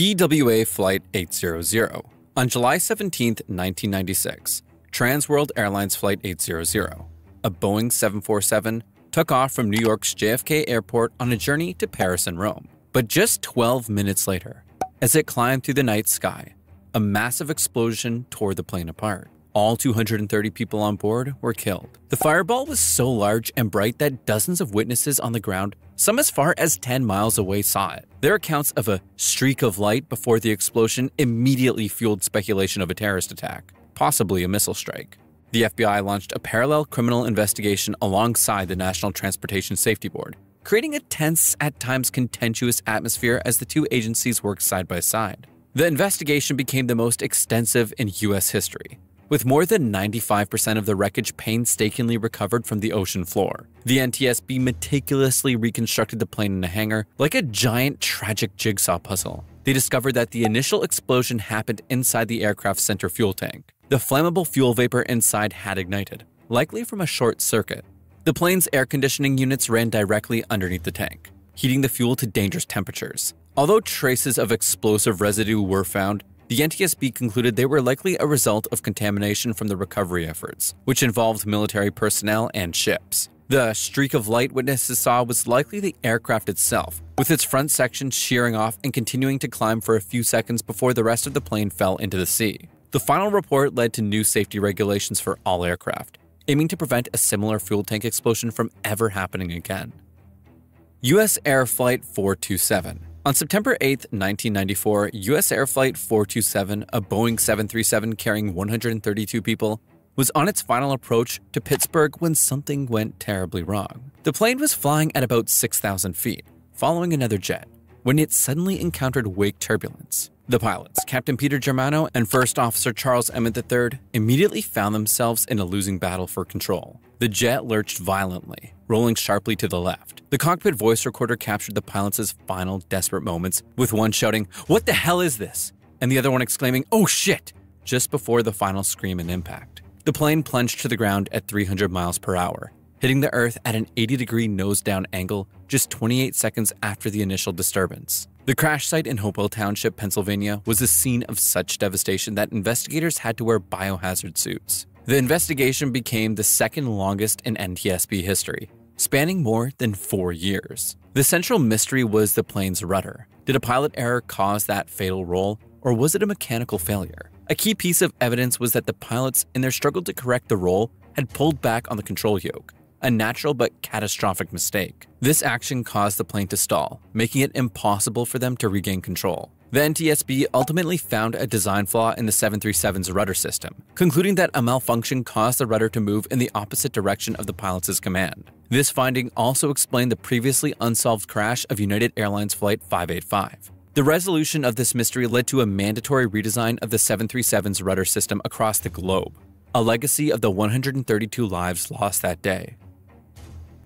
TWA Flight 800. On July 17, 1996, Transworld Airlines Flight 800, a Boeing 747, took off from New York's JFK Airport on a journey to Paris and Rome. But just 12 minutes later, as it climbed through the night sky, a massive explosion tore the plane apart. All 230 people on board were killed. The fireball was so large and bright that dozens of witnesses on the ground, some as far as 10 miles away, saw it. Their accounts of a streak of light before the explosion immediately fueled speculation of a terrorist attack, possibly a missile strike. The FBI launched a parallel criminal investigation alongside the National Transportation Safety Board, creating a tense, at times contentious atmosphere as the two agencies worked side by side. The investigation became the most extensive in U.S. history, with more than 95% of the wreckage painstakingly recovered from the ocean floor. The NTSB meticulously reconstructed the plane in a hangar like a giant tragic jigsaw puzzle. They discovered that the initial explosion happened inside the aircraft's center fuel tank. The flammable fuel vapor inside had ignited, likely from a short circuit. The plane's air conditioning units ran directly underneath the tank, heating the fuel to dangerous temperatures. Although traces of explosive residue were found, the NTSB concluded they were likely a result of contamination from the recovery efforts, which involved military personnel and ships. The streak of light witnesses saw was likely the aircraft itself, with its front section shearing off and continuing to climb for a few seconds before the rest of the plane fell into the sea. The final report led to new safety regulations for all aircraft, aiming to prevent a similar fuel tank explosion from ever happening again. U.S. Air Flight 427 on September 8, 1994, U.S. Air Flight 427, a Boeing 737 carrying 132 people, was on its final approach to Pittsburgh when something went terribly wrong. The plane was flying at about 6,000 feet, following another jet, when it suddenly encountered wake turbulence. The pilots, Captain Peter Germano and First Officer Charles Emmett III, immediately found themselves in a losing battle for control. The jet lurched violently, rolling sharply to the left. The cockpit voice recorder captured the pilots' final desperate moments, with one shouting, What the hell is this? and the other one exclaiming, Oh shit! just before the final scream and impact. The plane plunged to the ground at 300 miles per hour, hitting the Earth at an 80 degree nose down angle just 28 seconds after the initial disturbance. The crash site in Hopewell Township, Pennsylvania, was a scene of such devastation that investigators had to wear biohazard suits. The investigation became the second longest in NTSB history, spanning more than four years. The central mystery was the plane's rudder. Did a pilot error cause that fatal roll, or was it a mechanical failure? A key piece of evidence was that the pilots, in their struggle to correct the roll, had pulled back on the control yoke, a natural but catastrophic mistake. This action caused the plane to stall, making it impossible for them to regain control. The NTSB ultimately found a design flaw in the 737's rudder system, concluding that a malfunction caused the rudder to move in the opposite direction of the pilot's command. This finding also explained the previously unsolved crash of United Airlines Flight 585. The resolution of this mystery led to a mandatory redesign of the 737's rudder system across the globe, a legacy of the 132 lives lost that day.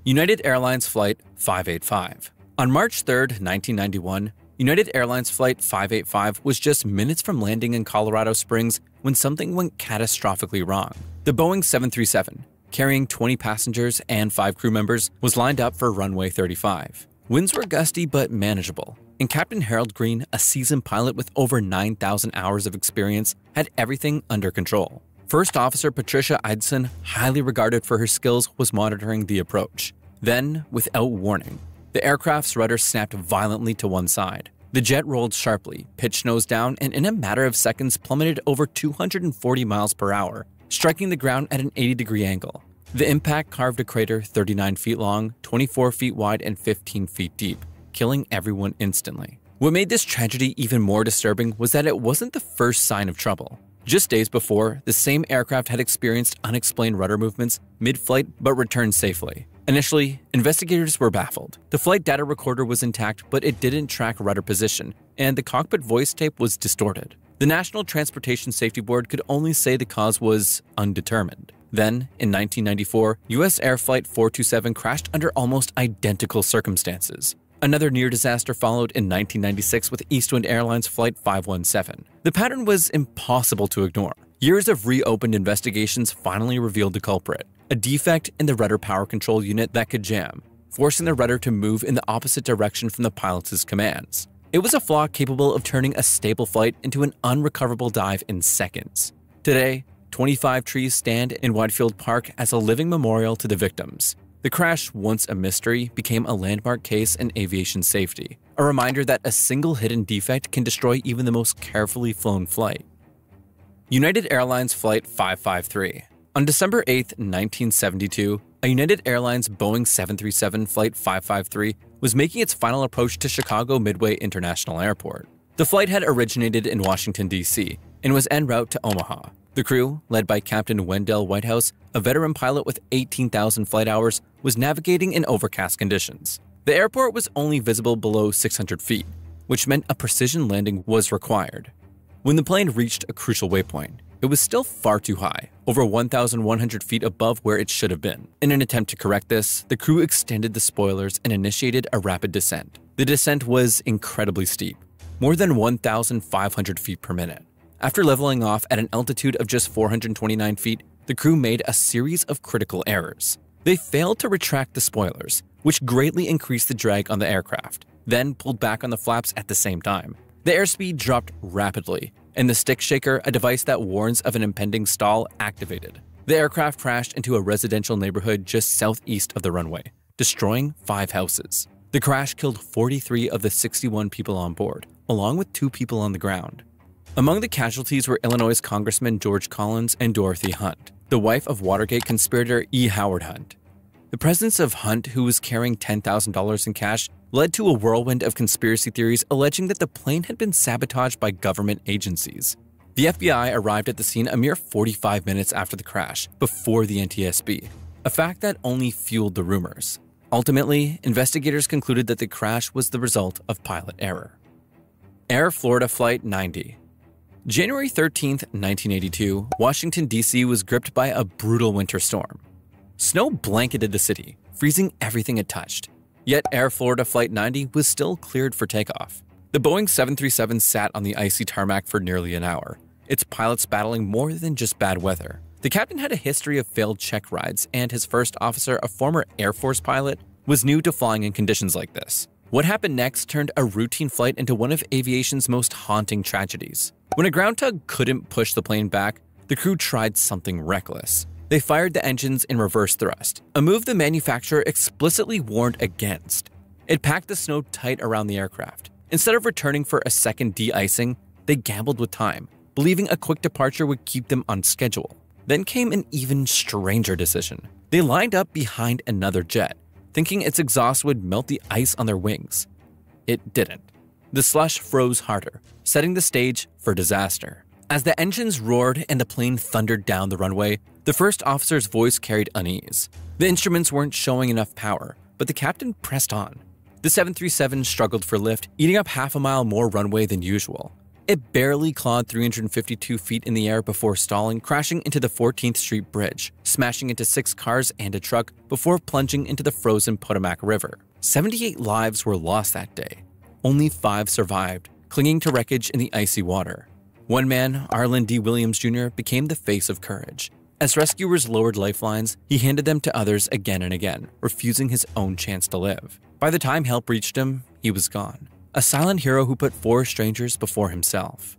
United Airlines Flight 585. On March 3, 1991, United Airlines Flight 585 was just minutes from landing in Colorado Springs when something went catastrophically wrong. The Boeing 737, carrying 20 passengers and 5 crew members, was lined up for runway 35. Winds were gusty but manageable, and Captain Harold Green, a seasoned pilot with over 9,000 hours of experience, had everything under control. First Officer Patricia Eidson, highly regarded for her skills, was monitoring the approach. Then, without warning, the aircraft's rudder snapped violently to one side. The jet rolled sharply, pitched nose down, and in a matter of seconds plummeted over 240 miles per hour, striking the ground at an 80 degree angle. The impact carved a crater 39 feet long, 24 feet wide, and 15 feet deep, killing everyone instantly. What made this tragedy even more disturbing was that it wasn't the first sign of trouble. Just days before, the same aircraft had experienced unexplained rudder movements mid flight but returned safely. Initially, investigators were baffled. The flight data recorder was intact, but it didn't track rudder position, and the cockpit voice tape was distorted. The National Transportation Safety Board could only say the cause was undetermined. Then, in 1994, U.S. Air Flight 427 crashed under almost identical circumstances. Another near disaster followed in 1996 with Eastwind Airlines Flight 517. The pattern was impossible to ignore. Years of reopened investigations finally revealed the culprit a defect in the rudder power control unit that could jam, forcing the rudder to move in the opposite direction from the pilot's commands. It was a flaw capable of turning a stable flight into an unrecoverable dive in seconds. Today, 25 trees stand in Widefield Park as a living memorial to the victims. The crash, once a mystery, became a landmark case in aviation safety, a reminder that a single hidden defect can destroy even the most carefully flown flight. United Airlines Flight 553. On December 8, 1972, a United Airlines Boeing 737 Flight 553 was making its final approach to Chicago Midway International Airport. The flight had originated in Washington, D.C., and was en route to Omaha. The crew, led by Captain Wendell Whitehouse, a veteran pilot with 18,000 flight hours, was navigating in overcast conditions. The airport was only visible below 600 feet, which meant a precision landing was required. When the plane reached a crucial waypoint, it was still far too high, over 1,100 feet above where it should have been. In an attempt to correct this, the crew extended the spoilers and initiated a rapid descent. The descent was incredibly steep, more than 1,500 feet per minute. After leveling off at an altitude of just 429 feet, the crew made a series of critical errors. They failed to retract the spoilers, which greatly increased the drag on the aircraft, then pulled back on the flaps at the same time. The airspeed dropped rapidly, and the stick shaker, a device that warns of an impending stall, activated. The aircraft crashed into a residential neighborhood just southeast of the runway, destroying five houses. The crash killed 43 of the 61 people on board, along with two people on the ground. Among the casualties were Illinois Congressman George Collins and Dorothy Hunt, the wife of Watergate conspirator E. Howard Hunt. The presence of Hunt, who was carrying $10,000 in cash, led to a whirlwind of conspiracy theories alleging that the plane had been sabotaged by government agencies. The FBI arrived at the scene a mere 45 minutes after the crash, before the NTSB, a fact that only fueled the rumors. Ultimately, investigators concluded that the crash was the result of pilot error. Air Florida Flight 90. January 13, 1982, Washington, D.C. was gripped by a brutal winter storm. Snow blanketed the city, freezing everything it touched. Yet Air Florida Flight 90 was still cleared for takeoff. The Boeing 737 sat on the icy tarmac for nearly an hour, its pilots battling more than just bad weather. The captain had a history of failed check rides, and his first officer, a former Air Force pilot, was new to flying in conditions like this. What happened next turned a routine flight into one of aviation's most haunting tragedies. When a ground tug couldn't push the plane back, the crew tried something reckless. They fired the engines in reverse thrust, a move the manufacturer explicitly warned against. It packed the snow tight around the aircraft. Instead of returning for a second de icing, they gambled with time, believing a quick departure would keep them on schedule. Then came an even stranger decision. They lined up behind another jet, thinking its exhaust would melt the ice on their wings. It didn't. The slush froze harder, setting the stage for disaster. As the engines roared and the plane thundered down the runway, the first officer's voice carried unease. The instruments weren't showing enough power, but the captain pressed on. The 737 struggled for lift, eating up half a mile more runway than usual. It barely clawed 352 feet in the air before stalling, crashing into the 14th Street Bridge, smashing into six cars and a truck before plunging into the frozen Potomac River. 78 lives were lost that day. Only five survived, clinging to wreckage in the icy water. One man, Arland D. Williams Jr., became the face of courage. As rescuers lowered lifelines, he handed them to others again and again, refusing his own chance to live. By the time help reached him, he was gone. A silent hero who put four strangers before himself.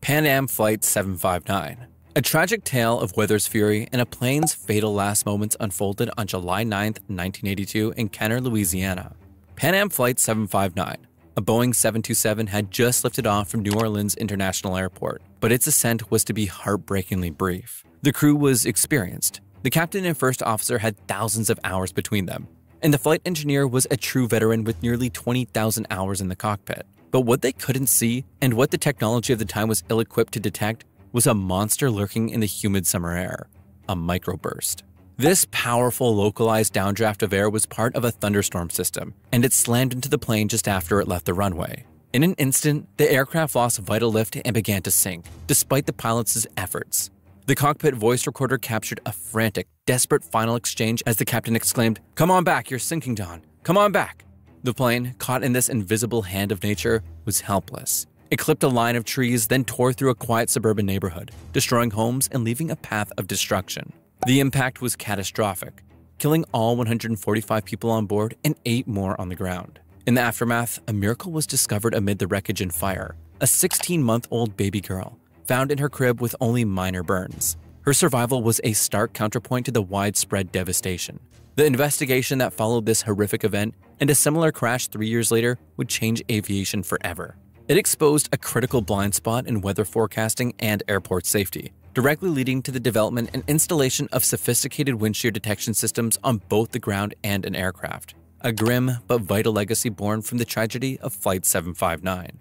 Pan Am Flight 759. A tragic tale of weather's fury and a plane's fatal last moments unfolded on July 9, 1982, in Kenner, Louisiana. Pan Am Flight 759, a Boeing 727 had just lifted off from New Orleans International Airport, but its ascent was to be heartbreakingly brief. The crew was experienced. The captain and first officer had thousands of hours between them, and the flight engineer was a true veteran with nearly 20,000 hours in the cockpit. But what they couldn't see, and what the technology of the time was ill equipped to detect, was a monster lurking in the humid summer air a microburst. This powerful localized downdraft of air was part of a thunderstorm system, and it slammed into the plane just after it left the runway. In an instant, the aircraft lost vital lift and began to sink, despite the pilots' efforts. The cockpit voice recorder captured a frantic, desperate final exchange as the captain exclaimed, Come on back, you're sinking, Don. Come on back. The plane, caught in this invisible hand of nature, was helpless. It clipped a line of trees, then tore through a quiet suburban neighborhood, destroying homes and leaving a path of destruction. The impact was catastrophic, killing all 145 people on board and eight more on the ground. In the aftermath, a miracle was discovered amid the wreckage and fire a 16 month old baby girl, found in her crib with only minor burns. Her survival was a stark counterpoint to the widespread devastation. The investigation that followed this horrific event and a similar crash three years later would change aviation forever. It exposed a critical blind spot in weather forecasting and airport safety, directly leading to the development and installation of sophisticated wind shear detection systems on both the ground and an aircraft. A grim but vital legacy born from the tragedy of Flight 759.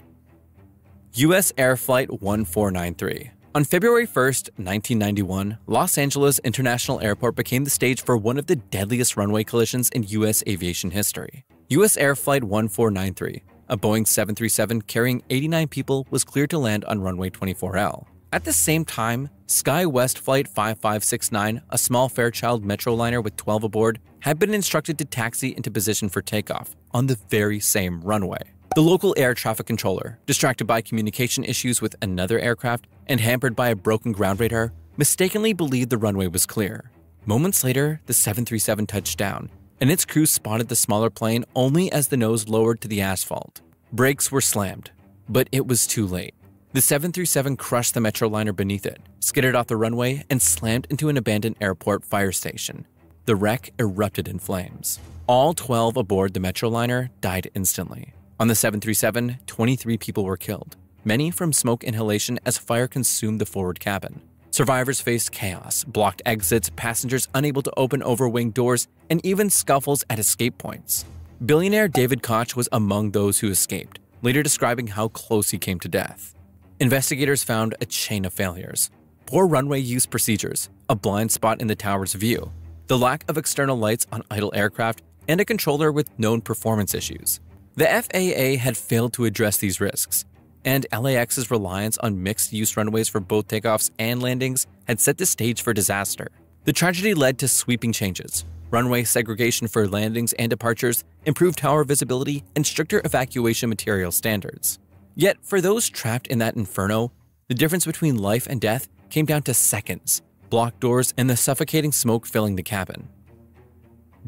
U.S. Air Flight 1493. On February 1, 1991, Los Angeles International Airport became the stage for one of the deadliest runway collisions in U.S. aviation history. U.S. Air Flight 1493, a Boeing 737 carrying 89 people, was cleared to land on runway 24L. At the same time, SkyWest Flight 5569, a small Fairchild Metroliner with 12 aboard, had been instructed to taxi into position for takeoff on the very same runway. The local air traffic controller, distracted by communication issues with another aircraft and hampered by a broken ground radar, mistakenly believed the runway was clear. Moments later, the 737 touched down, and its crew spotted the smaller plane only as the nose lowered to the asphalt. Brakes were slammed, but it was too late. The 737 crushed the Metroliner beneath it, skidded off the runway, and slammed into an abandoned airport fire station. The wreck erupted in flames. All 12 aboard the Metroliner died instantly. On the 737, 23 people were killed, many from smoke inhalation as fire consumed the forward cabin. Survivors faced chaos, blocked exits, passengers unable to open overwing doors, and even scuffles at escape points. Billionaire David Koch was among those who escaped, later describing how close he came to death. Investigators found a chain of failures poor runway use procedures, a blind spot in the tower's view, the lack of external lights on idle aircraft, and a controller with known performance issues. The FAA had failed to address these risks, and LAX's reliance on mixed use runways for both takeoffs and landings had set the stage for disaster. The tragedy led to sweeping changes runway segregation for landings and departures, improved tower visibility, and stricter evacuation material standards. Yet, for those trapped in that inferno, the difference between life and death came down to seconds, blocked doors, and the suffocating smoke filling the cabin.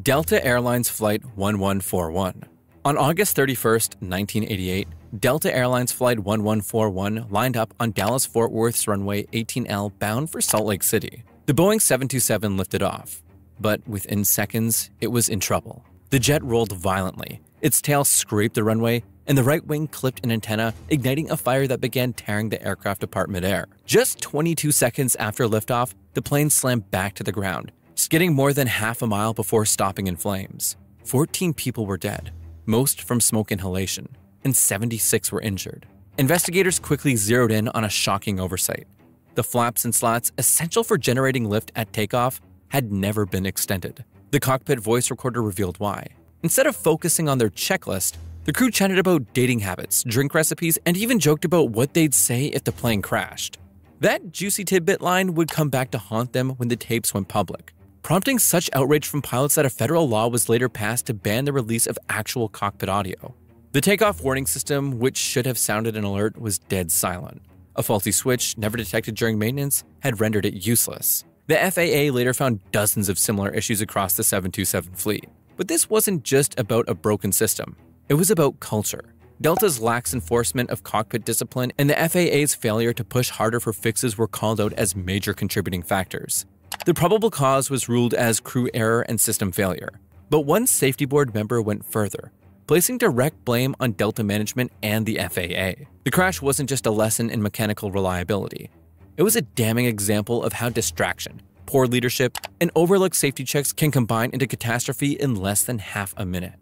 Delta Airlines Flight 1141 on August 31, 1988, Delta Airlines Flight 1141 lined up on Dallas Fort Worth's runway 18L bound for Salt Lake City. The Boeing 727 lifted off, but within seconds, it was in trouble. The jet rolled violently, its tail scraped the runway, and the right wing clipped an antenna, igniting a fire that began tearing the aircraft apart midair. Just 22 seconds after liftoff, the plane slammed back to the ground, skidding more than half a mile before stopping in flames. 14 people were dead, most from smoke inhalation, and 76 were injured. Investigators quickly zeroed in on a shocking oversight. The flaps and slats essential for generating lift at takeoff had never been extended. The cockpit voice recorder revealed why. Instead of focusing on their checklist, the crew chatted about dating habits, drink recipes, and even joked about what they'd say if the plane crashed. That juicy tidbit line would come back to haunt them when the tapes went public prompting such outrage from pilots that a federal law was later passed to ban the release of actual cockpit audio. The takeoff warning system, which should have sounded an alert, was dead silent. A faulty switch, never detected during maintenance, had rendered it useless. The FAA later found dozens of similar issues across the 727 fleet. But this wasn't just about a broken system, it was about culture. Delta's lax enforcement of cockpit discipline and the FAA's failure to push harder for fixes were called out as major contributing factors. The probable cause was ruled as crew error and system failure, but one safety board member went further, placing direct blame on Delta management and the FAA. The crash wasn't just a lesson in mechanical reliability, it was a damning example of how distraction, poor leadership, and overlooked safety checks can combine into catastrophe in less than half a minute.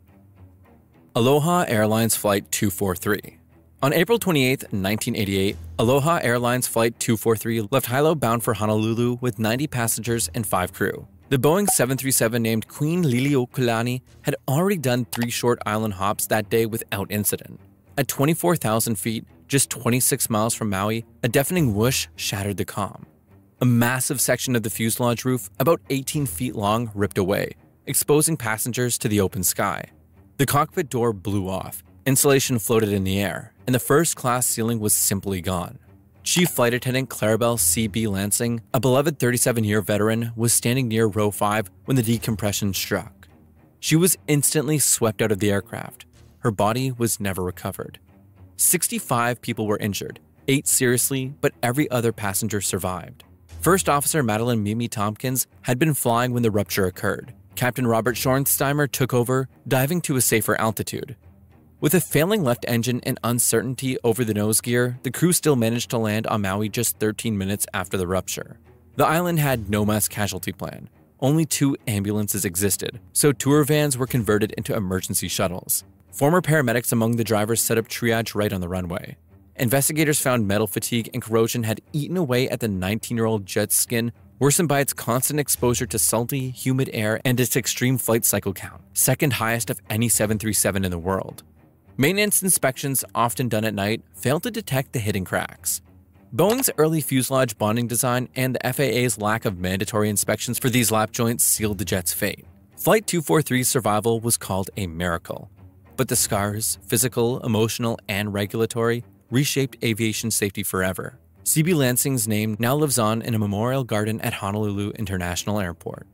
Aloha Airlines Flight 243 on April 28, 1988, Aloha Airlines Flight 243 left Hilo bound for Honolulu with 90 passengers and 5 crew. The Boeing 737 named Queen Liliuokalani had already done three short island hops that day without incident. At 24,000 feet, just 26 miles from Maui, a deafening whoosh shattered the calm. A massive section of the fuselage roof, about 18 feet long, ripped away, exposing passengers to the open sky. The cockpit door blew off, Insulation floated in the air, and the first class ceiling was simply gone. Chief Flight Attendant Clarabelle C.B. Lansing, a beloved 37 year veteran, was standing near row 5 when the decompression struck. She was instantly swept out of the aircraft, her body was never recovered. 65 people were injured, 8 seriously, but every other passenger survived. First Officer Madeline Mimi Tompkins had been flying when the rupture occurred. Captain Robert Schornstheimer took over, diving to a safer altitude. With a failing left engine and uncertainty over the nose gear, the crew still managed to land on Maui just 13 minutes after the rupture. The island had no mass casualty plan. Only two ambulances existed, so tour vans were converted into emergency shuttles. Former paramedics among the drivers set up triage right on the runway. Investigators found metal fatigue and corrosion had eaten away at the 19 year old jet's skin, worsened by its constant exposure to salty, humid air and its extreme flight cycle count, second highest of any 737 in the world. Maintenance inspections, often done at night, failed to detect the hidden cracks. Boeing's early fuselage bonding design and the FAA's lack of mandatory inspections for these lap joints sealed the jet's fate. Flight 243's survival was called a miracle. But the scars, physical, emotional, and regulatory, reshaped aviation safety forever. CB Lansing's name now lives on in a memorial garden at Honolulu International Airport.